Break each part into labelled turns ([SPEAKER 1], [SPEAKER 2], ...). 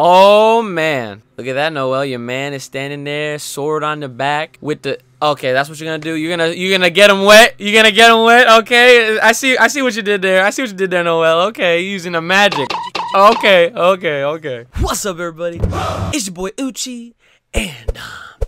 [SPEAKER 1] Oh man. Look at that, Noelle. Your man is standing there, sword on the back with the Okay, that's what you're gonna do. You're gonna you're gonna get him wet. You're gonna get him wet. Okay, I see I see what you did there. I see what you did there, Noelle. Okay, using the magic. Okay, okay, okay. What's up, everybody? It's your boy Uchi, and I'm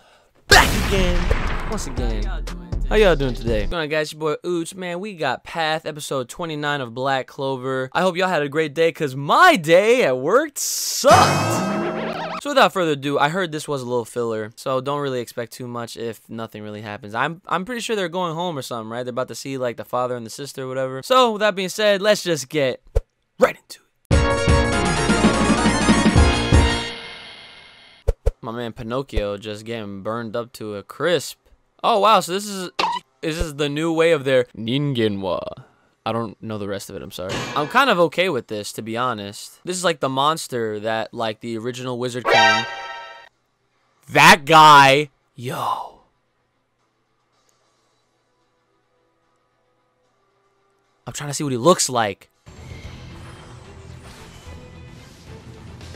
[SPEAKER 1] back again. Once again. How y'all doing today? What's Going on guys, your boy Ooch. Man, we got Path, episode 29 of Black Clover. I hope y'all had a great day, because my day at work sucked. So without further ado, I heard this was a little filler, so don't really expect too much if nothing really happens. I'm I'm pretty sure they're going home or something, right? They're about to see like the father and the sister or whatever. So with that being said, let's just get right into it. My man Pinocchio just getting burned up to a crisp. Oh wow, so this is this is the new way of their Ningenwa. I don't know the rest of it, I'm sorry. I'm kind of okay with this, to be honest. This is like the monster that, like, the original Wizard King. That guy! Yo. I'm trying to see what he looks like.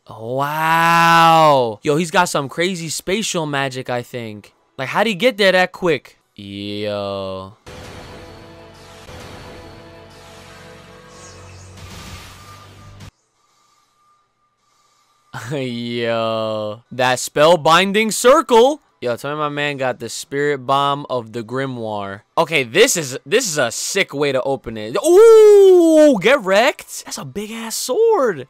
[SPEAKER 1] Oh, wow. Yo, he's got some crazy spatial magic, I think. Like, how'd he get there that quick? Yo. Yo. That spellbinding circle. Yo, tell me my man got the spirit bomb of the grimoire. Okay, this is this is a sick way to open it. Ooh, get wrecked. That's a big ass sword.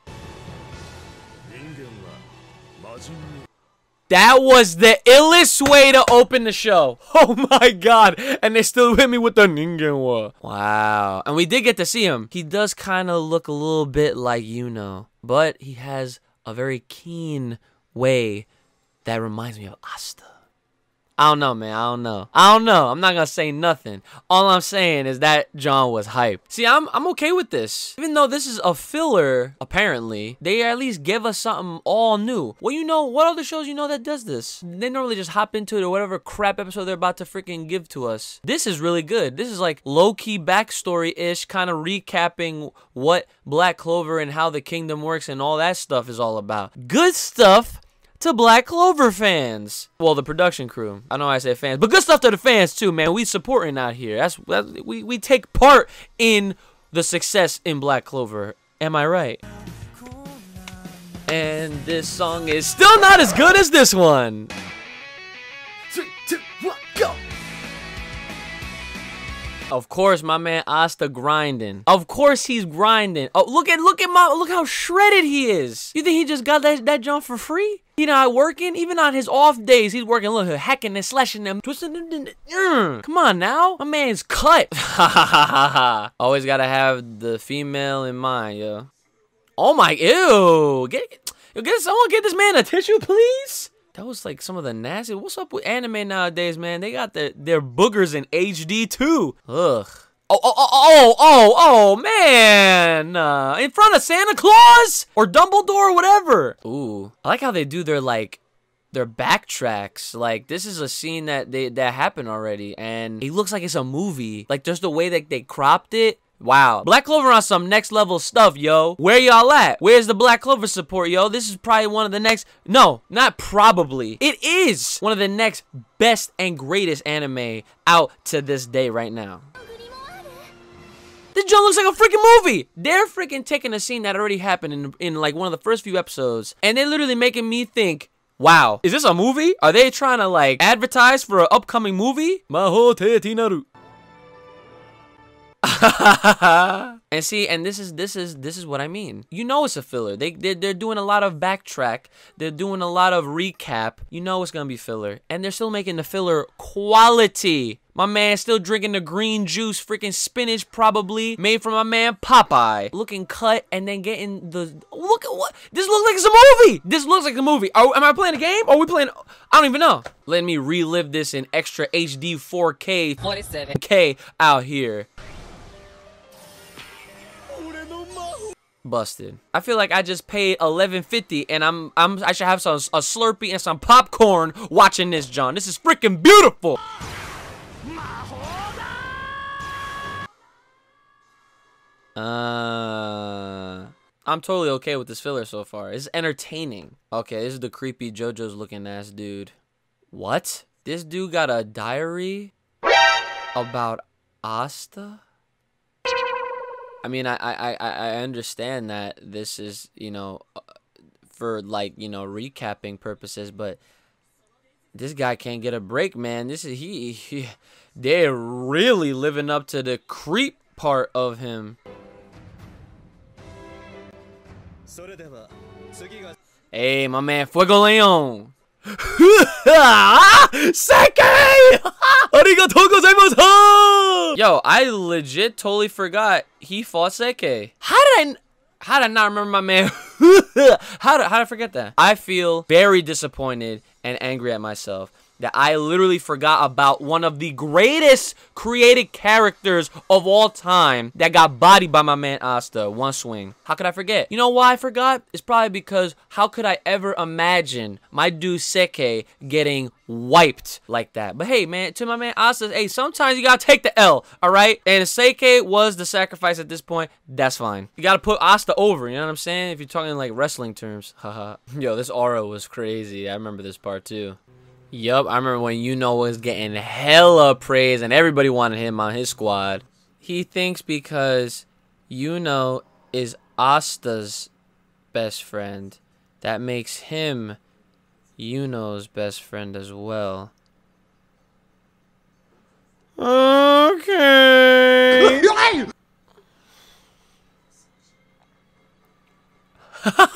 [SPEAKER 1] That was the illest way to open the show. Oh my god. And they still hit me with the Ningenwa. Wow. And we did get to see him. He does kind of look a little bit like Yuno. But he has a very keen way that reminds me of Asta. I don't know, man. I don't know. I don't know. I'm not gonna say nothing. All I'm saying is that John was hype. See, I'm I'm okay with this. Even though this is a filler, apparently, they at least give us something all new. Well, you know, what other shows you know that does this? They normally just hop into it or whatever crap episode they're about to freaking give to us. This is really good. This is like low-key backstory-ish, kind of recapping what Black Clover and how the kingdom works and all that stuff is all about. Good stuff to Black Clover fans. Well, the production crew. I know I say fans, but good stuff to the fans too, man. We supporting out here. That's, that we we take part in the success in Black Clover. Am I right? And this song is still not as good as this one. Three, two, one, go. Of course, my man Asta grinding. Of course he's grinding. Oh, look at look at my look how shredded he is. You think he just got that that jump for free? He not working? Even on his off days, he's working. Look, hacking and slashing them, twisting them. Come on now, my man's cut. Always gotta have the female in mind, yo. Oh my, ew. Get, get, someone get this man a tissue, please. That was like some of the nasty. What's up with anime nowadays, man? They got their boogers in HD too. Ugh. Oh, oh, oh, oh, oh, oh, man. Uh, in front of Santa Claus or Dumbledore or whatever. Ooh. I like how they do their, like, their backtracks. Like, this is a scene that they that happened already. And it looks like it's a movie. Like, just the way that they cropped it. Wow. Black Clover on some next level stuff, yo. Where y'all at? Where's the Black Clover support, yo? This is probably one of the next... No, not probably. It is one of the next best and greatest anime out to this day right now. This joint looks like a freaking movie. They're freaking taking a scene that already happened in, in like one of the first few episodes, and they're literally making me think, wow, is this a movie? Are they trying to like advertise for an upcoming movie? Maho te tinaru. and see, and this is this is this is what I mean. You know it's a filler. They they're, they're doing a lot of backtrack. They're doing a lot of recap. You know it's gonna be filler, and they're still making the filler quality. My man still drinking the green juice, freaking spinach probably, made from my man Popeye. Looking cut and then getting the, look at what, this looks like it's a movie. This looks like a movie. Are, am I playing a game? Are we playing, I don't even know. Let me relive this in extra HD 4K, 47K out here. busted. I feel like I just paid 11.50 and I'm I'm I should have some a Slurpee and some popcorn watching this, John. This is freaking beautiful. Uh I'm totally okay with this filler so far. It's entertaining. Okay, this is the creepy JoJo's looking ass dude. What? This dude got a diary about Asta? I mean, I, I, I, understand that this is, you know, uh, for like, you know, recapping purposes, but this guy can't get a break, man. This is, he, he they're really living up to the creep part of him. Hey, my man, Fuego Leon. Sekke! Arigatou gozaimasu! Yo, I legit totally forgot he fought Sekke. How did I... How did I not remember my man? how, did, how did I forget that? I feel very disappointed and angry at myself that I literally forgot about one of the greatest created characters of all time that got bodied by my man Asta, one swing. How could I forget? You know why I forgot? It's probably because how could I ever imagine my dude Sekke getting wiped like that? But hey, man, to my man Asta, hey, sometimes you gotta take the L, alright? And Sekke was the sacrifice at this point, that's fine. You gotta put Asta over, you know what I'm saying? If you're talking like wrestling terms, haha. Yo, this aura was crazy. I remember this part too. Yup, I remember when Yuno was getting hella praise and everybody wanted him on his squad. He thinks because Yuno is Asta's best friend, that makes him Yuno's best friend as well. Okay.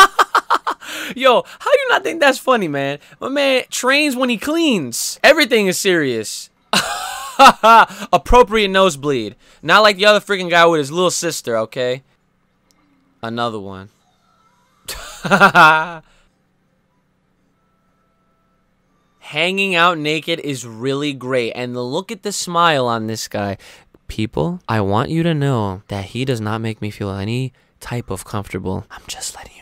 [SPEAKER 1] Yo, how you not think that's funny, man? My man trains when he cleans. Everything is serious. Appropriate nosebleed. Not like the other freaking guy with his little sister, okay? Another one. Hanging out naked is really great. And look at the smile on this guy. People, I want you to know that he does not make me feel any type of comfortable. I'm just letting you.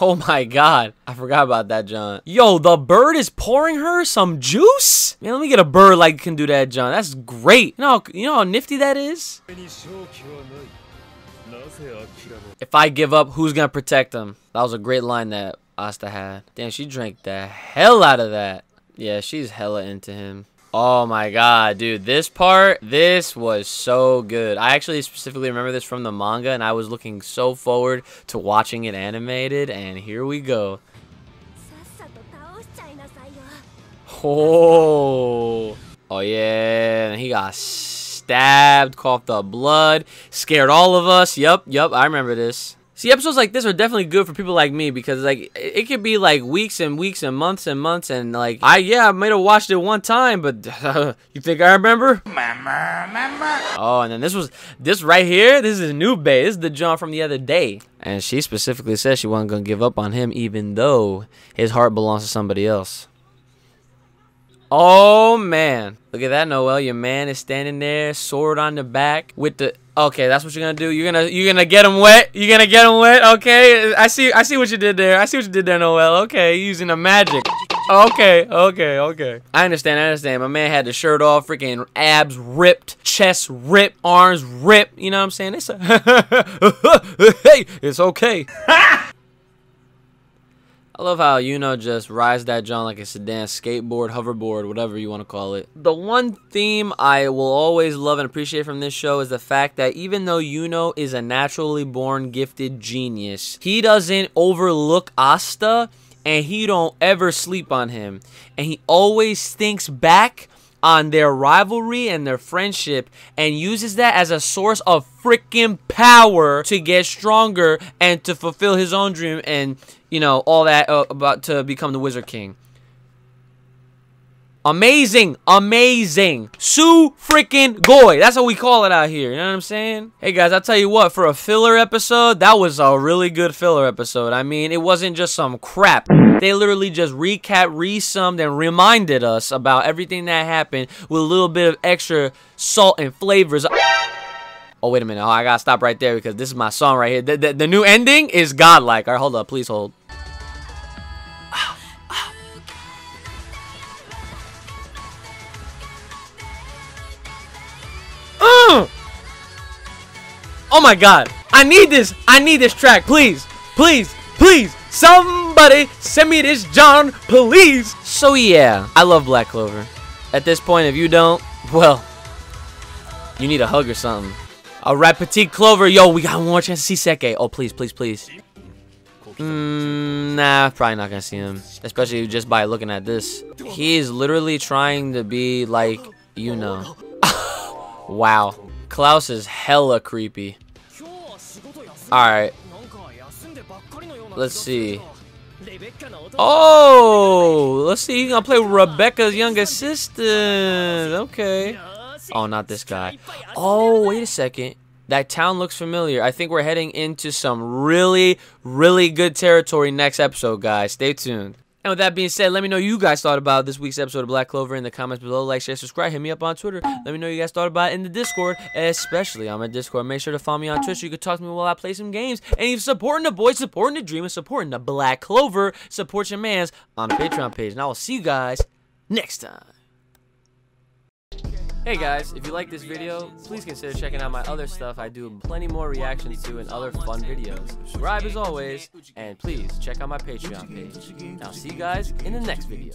[SPEAKER 1] Oh my god. I forgot about that, John. Yo, the bird is pouring her some juice? Man, let me get a bird like can do that, John. That's great. You know, you know how nifty that is? If I give up, who's gonna protect him? That was a great line that Asta had. Damn, she drank the hell out of that. Yeah, she's hella into him. Oh my god, dude, this part, this was so good. I actually specifically remember this from the manga, and I was looking so forward to watching it animated, and here we go. Oh, oh yeah, he got stabbed, coughed up blood, scared all of us. Yep, yep, I remember this. See, episodes like this are definitely good for people like me because like it could be like weeks and weeks and months and months and like I yeah I might have watched it one time, but uh, you think I remember? Oh, and then this was this right here. This is new bay. This is the John from the other day, and she specifically said she wasn't gonna give up on him even though his heart belongs to somebody else. Oh man, look at that, Noelle. Your man is standing there, sword on the back with the Okay, that's what you're gonna do. You're gonna you're gonna get him wet. You're gonna get him wet. Okay, I see I see what you did there. I see what you did there, Noelle. Okay, using the magic. Okay, okay, okay. I understand. I understand. My man had the shirt off, freaking abs ripped, chest ripped, arms ripped. You know what I'm saying? It's a hey, it's okay. I love how Yuno just rides that John like a sedan, skateboard, hoverboard, whatever you want to call it. The one theme I will always love and appreciate from this show is the fact that even though Yuno is a naturally born gifted genius, he doesn't overlook Asta and he don't ever sleep on him. And he always thinks back on their rivalry and their friendship and uses that as a source of freaking power to get stronger and to fulfill his own dream and you know, all that uh, about to become the Wizard King. Amazing, amazing. Su freaking goy. That's what we call it out here. You know what I'm saying? Hey guys, I'll tell you what, for a filler episode, that was a really good filler episode. I mean, it wasn't just some crap. They literally just recap, resummed, and reminded us about everything that happened with a little bit of extra salt and flavors. Oh, wait a minute. Oh, I gotta stop right there because this is my song right here. The, the, the new ending is godlike. All right, hold up. Please hold. Oh my god. I need this. I need this track, please. please, please, somebody send me this John, please. So yeah, I love Black Clover. At this point, if you don't, well, you need a hug or something. All right, Petit Clover, yo, we got one more chance to see Sekke. Oh, please, please, please. Mm, nah, probably not gonna see him. Especially just by looking at this. He is literally trying to be like, you know. Wow. Klaus is hella creepy. Alright. Let's see. Oh, let's see. He's gonna play Rebecca's young assistant. Okay. Oh, not this guy. Oh, wait a second. That town looks familiar. I think we're heading into some really, really good territory next episode, guys. Stay tuned. And with that being said, let me know you guys thought about this week's episode of Black Clover in the comments below. Like, share, subscribe. Hit me up on Twitter. Let me know you guys thought about it in the Discord, especially on my Discord. Make sure to follow me on Twitch so you can talk to me while I play some games. And if supporting the boys, supporting the dream, and supporting the Black Clover, support your mans on the Patreon page. And I will see you guys next time. Hey guys, if you like this video, please consider checking out my other stuff. I do plenty more reactions to and other fun videos. Subscribe as always, and please check out my Patreon page. I'll see you guys in the next video.